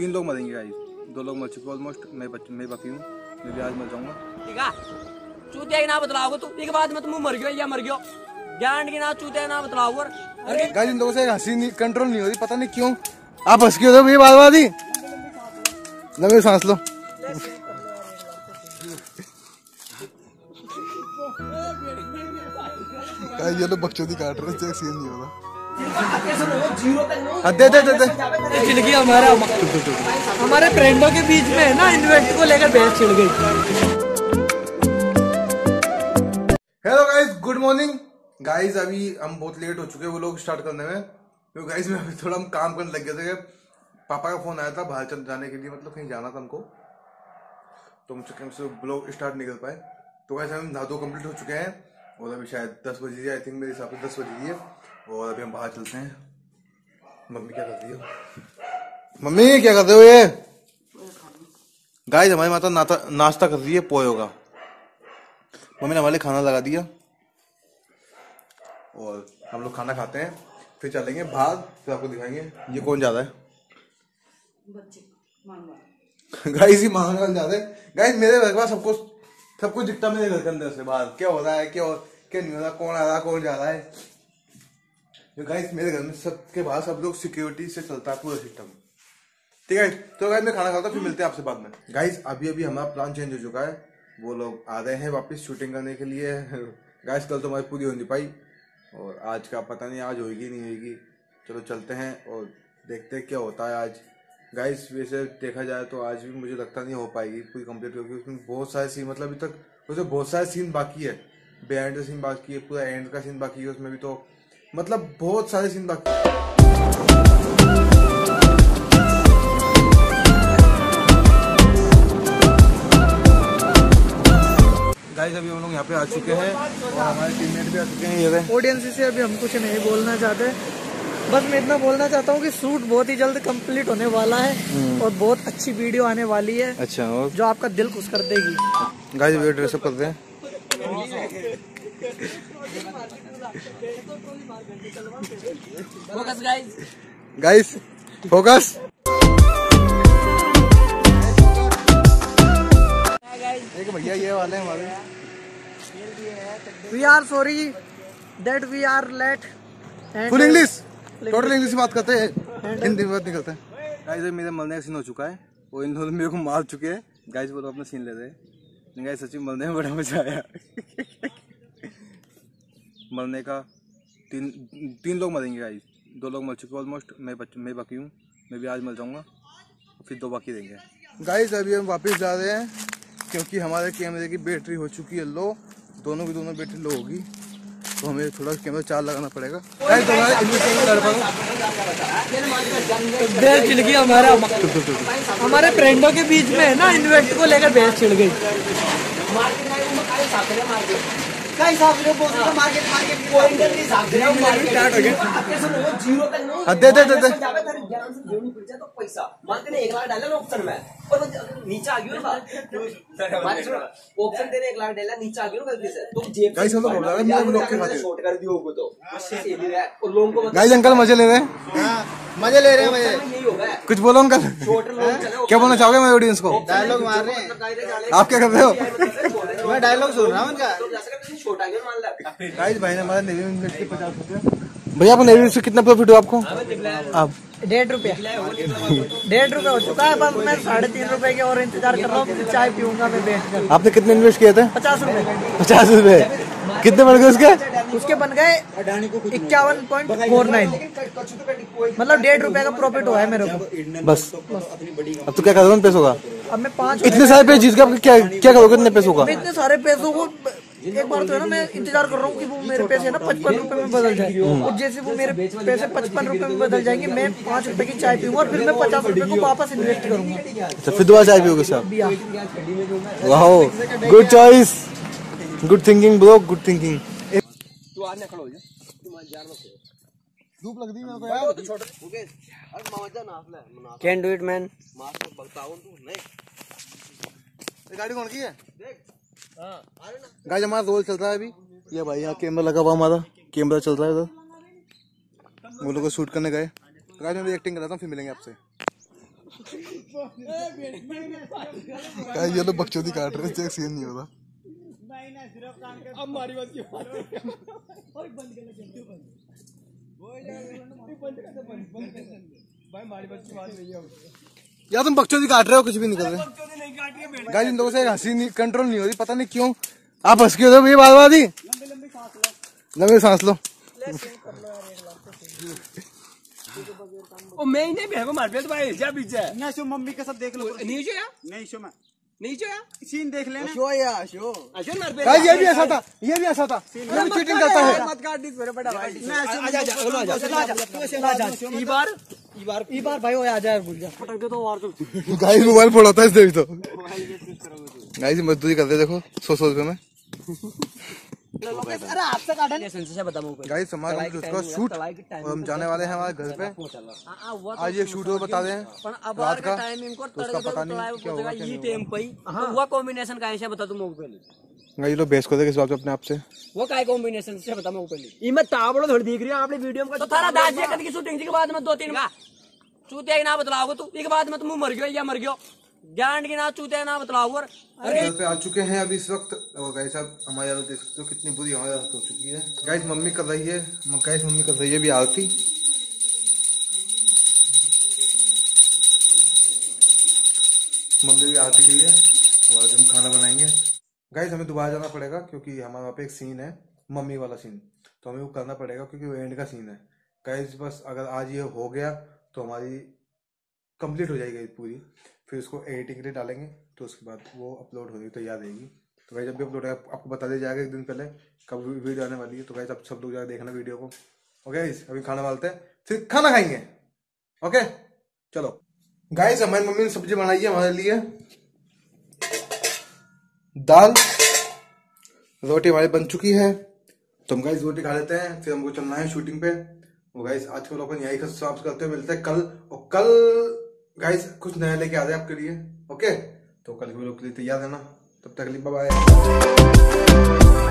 तीन लोग मरेंगे गाइस दो लोग मर चुके ऑलमोस्ट मैं बच मैं बाकी हूँ. मैं भी आज मर जाऊँगा. ठीक है? चूतिया ना बतलाओगे तू. एक बाद में तुम मर गयो या मर गयो? ज्ञान की ना चूतिया ना बतलाओ और अरे गाइस इन लोगों से हँसी नहीं कंट्रोल नहीं हो रही पता नहीं क्यों. आप हंस क्यों रहे हो ये बात बात ही? लंबी सांस लो. गाइस ये लोग बकचोदी काट रहे हैं सीन नहीं हो रहा. दे दे दे दे। छिड़ हमारा हमारे फ्रेंडों के बीच में है ना इन्वेस्ट को लेकर बहस छिड़ गई hello guys good morning guys अभी हम बहुत लेट हो चुके हैं वो लोग स्टार्ट करने में। क्योंकि गाइस में अभी थोड़ा हम काम करने लग गए थे पापा का फ़ोन आया था बाहर चल जाने के लिए मतलब कहीं जाना था हमको। तो हम चुके हमसे ब्लॉग स्टार्ट नहीं कर पाए। तो गाइस हम दो कंप्लीट हो चुके हैं और अभी शायद दस बजे आई थिंक मेरे हिसाब से दस बजे है। और अभी हम बाहर चलते हैं। मम्मी क्या कर रही है? मम्मी क्या करते हो ये? गाइस हमारी माता नाता नाश्ता कर रही है पोयो का मम्मी ने हमारे लिए खाना लगा दिया। और हम लोग खाना खाते हैं फिर चलेंगे बाहर फिर आपको दिखाएँगे। ये कौन ज़्यादा है? गाइस ही वाले ज़्यादा है? गाइस मेरे घर के पास सबको सब कुछ दिखता मेरे घर के अंदर से बाहर। क्या हो रहा है? क्या हो क्या नहीं हो रहा? कौन आ रहा कौन जा रहा है? तो गाइस मेरे घर में सबके बाहर सब लोग सिक्योरिटी से चलता है पूरा सिस्टम ठीक है तो गाइस मैं खाना खाता फिर मिलते हैं आपसे बाद में। गाइस अभी अभी हमारा प्लान चेंज हो चुका है। वो लोग आ रहे हैं वापस शूटिंग करने के लिए। गाइस कल तो हमारी पूरी हो नहीं पाई। और आज का पता नहीं, आज होगी नहीं होगी चलो चलते हैं और देखते हैं क्या होता है आज। गाइस वैसे देखा जाए तो आज भी मुझे लगता नहीं हो पाएगी पूरी कंप्लीट क्योंकि उसमें बहुत सारे सीन मतलब अभी तक उसमें बहुत सारे सीन बाकी है। बिहाइंड का सीन बाकी है, पूरा एंड का सीन बाकी है, उसमें भी तो मतलब बहुत सारे सीन बाकी गाइस अभी हम लोग यहाँ पे आ चुके हैं और हमारे टीममेट भी आ चुके हैं ये ऑडियंस से अभी हम कुछ नहीं बोलना चाहते। बस मैं इतना बोलना चाहता हूँ कि शूट बहुत ही जल्द कंप्लीट होने वाला है और बहुत अच्छी वीडियो आने वाली है अच्छा और? जो आपका दिल खुश कर देगी। गाइस वीडियो ड्रेसअप करते हैं। फोकस गाइस गाइस फोकस एक भैया ये वाले हमारे। We are sorry that we are late full English total English बात करते हैं। हिंदी में बात नहीं करते। गाइस मेरे मरने का सीन हो चुका है। वो इन दोनों मेरे को मार चुके हैं। गाइस वो तो अपना सीन ले हैं। गाइस सच्ची मरने में बड़ा मज़ा आया। मरने का। तीन तीन लोग मरेंगे गाइस दो लोग मर चुके ऑलमोस्ट मैं बच मैं बाकी हूँ। मैं भी आज मर जाऊँगा। फिर दो बाकी रहेंगे। गाइस अभी हम वापस जा रहे हैं क्योंकि हमारे कैमरे की बैटरी हो चुकी है लो दोनों की दोनों बैटरी लो होगी। तो हमें थोड़ा कैमरा चार्ज लगाना पड़ेगा। तो हमारे छिड़ गई फ्रेंडों के बीच में है ना इन्वेस्ट को लेकर बहस छिड़ गई। हाँ दे दे दे दे। पैसा। मानते एक लाख डाला ना ऑप्शन में और वो नीचे आ गया ना ऑप्शन तेरे एक लाख डाला नीचे आ गया ना गलती से तो जेब गाइस हम लोग बोल रहे हैं मैं ब्लॉक के खाते। शॉर्ट कर दियो होगा तो। बस ये भी है। और लोगों को गाइस अंकल मज़े ले रहे हैं? मज़े ले रहे हैं मज़े। यही होगा कुछ बोलो अंकल शॉर्ट लोग चले क्या बोलना चाहोगे मेरे ऑडियंस को? डायलॉग मार रहे हैं। आप क्या कर रहे हो? मैं डायलॉग सुन रहा हूँ उनका गाइस भाई ने हमारा नेवी में पचास रुपया। भैया आपको नेवी से कितना प्रॉफिट हुआ आपको? आप। डेढ़ रुपया। डेढ़ रुपया हो चुका है बस मैं साढ़े तीन रुपए के और इंतज़ार कर रहा हूँ चाय पीऊँगा मैं बैठ कर आपने कितने इन्वेस्ट किए थे? पचास रुपए। पचास रुपए। कितने बढ़ गए उसके? उसके बन गए इक्यावन पॉइंट फोर नाइन। मतलब डेढ़ रुपए का प्रॉफिट हुआ है मेरे को। बस। अब तो क्या करोगे? उन पैसों का? अब मैं पाँच इतने सारे पैसे जीत के क्या क्या करोगे? इतने पैसों का? इतने सारे पैसों को एक बार तो है ना मैं इंतज़ार कर रहा हूँ कि वो मेरे पैसे ना पचपन रुपए में बदल जाए। और जैसे वो मेरे पैसे पचपन रुपए में बदल जाएँगे मैं पाँच रुपए की चाय पीऊँगा और फिर मैं पचास रुपए को वापस इन्वेस्ट करूँगा। अच्छा फिर दोबारा चाय पियोगे साहब वाह good choice good thinking bro good thinking तू आज ना खड़ा हो जा तू मान जार मत धूप लग रही मेरे को यार। तो छोटा हो गए अरे मज़ा ना आसला मना कैन डू इट मैन मार को बताओ तू नहीं। ये गाड़ी कौन की है? देख। हाँ। अरे ना। गाइस हमारा रोल चल रहा है अभी। ये भाई यहाँ कैमरा लगा हुआ हमारा। कैमरा चल रहा है इधर। वो लोग को शूट करने गए। तो गाइस मैं एक्टिंग कर रहा हूँ फिर मिलेंगे आपसे। ये लोग बकचोदी काट रहे हैं चेक सीन नहीं हो रहा या तुम बकचोदी काट रहे हो कुछ भी नहीं कर रहे। गाइस इन लोगों से हँसी नहीं कंट्रोल नहीं हो रही पता नहीं क्यों। आप हंस क्यों हो ये बात बात ही लंबी सांस लो। ओ मैं ही नहीं भेगो मार पे तो भाई जा पीछे। ना शो मम्मी के साथ देख लो। नहीं जो या नहीं शो में। नहीं जो या सीन देख लेना। शो या शो अशोक मार पे गाइस ये भी ऐसा था ये भी ऐसा था। ये भी चीटिंग करता है। मत काट दी मेरे बड़ा भाई। आजा आजा बोलो आजा ई बार ई बार ई बार भाई वो आ जाए भूल जा। पटक दे तो और तो गाइस मोबाइल फोड़ा था इस देवी तो। गाइस मजदूरी करते देखो। सौ सौ रुपए में अरे आपसे गाइस हमारा उसका शूट और हम जाने वाले हैं हमारे घर पे। वो आज ये शूट और बता दें। रात का टाइमिंग को तो उसका पता नहीं क्या होगा ये टेम पे तो वो कॉम्बिनेशन का है बता दूँ मैं पहले गाइस लोग बेस को देखे इस बात अपने आप से। वो काय कॉम्बिनेशन से बता मैं पहले ई मैं ताबड़ो थोड़ी दिख रही है आपने वीडियो में तो थारा दास जी कद की शूटिंग के बाद में दो तीन का चूतिया ना बतलाओगे तू एक बाद में तुम मर गयो या मर गयो। ज्ञान की ना चूतिया ना बतलाओ और घर पे आ चुके हैं अभी इस वक्त। और गाइस आप हमारे यहाँ देख सकते हो कितनी बुरी हमारे हालत हो चुकी है। गाइस मम्मी कर रही है। गाइस मम्मी कर रही है भी आरती। मम्मी भी आरती की है और आज हम खाना बनाएँगे। गाइस हमें दोबारा जाना पड़ेगा क्योंकि हमारे वहाँ पे एक सीन है मम्मी वाला सीन तो हमें वो करना पड़ेगा क्योंकि वो एंड का सीन है। गाइस बस अगर आज ये हो गया तो हमारी कंप्लीट हो जाएगी पूरी। फिर उसको एडिटिंग के लिए डालेंगे तो उसके बाद वो अपलोड होगी तैयार तो रहेगी तो भाई जब भी अपलोड आएगा आपको बता दिया जाएगा एक दिन पहले कब वीडियो आने वाली है। तो गाइस आप सब लोग जाकर देखना वीडियो को। ओके गाइस अभी खाना डालते हैं, फिर खाना खाएँगे। ओके चलो। गाइस हमारी मम्मी ने सब्ज़ी बनाई है, हमारे लिए। दाल। रोटी हमारी बन चुकी है। तो हम गाइस रोटी खा लेते हैं, फिर हमको चलना है शूटिंग पे। वो गाइस आज के लोग यही समाप्त करते हुए मिलते हैं कल, और कल गाइस कुछ नया लेके आ जाए आपके लिए ओके तो कल के लोग के लिए तैयार है ना तब तक लिए बाय